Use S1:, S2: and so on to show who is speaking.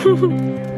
S1: 好。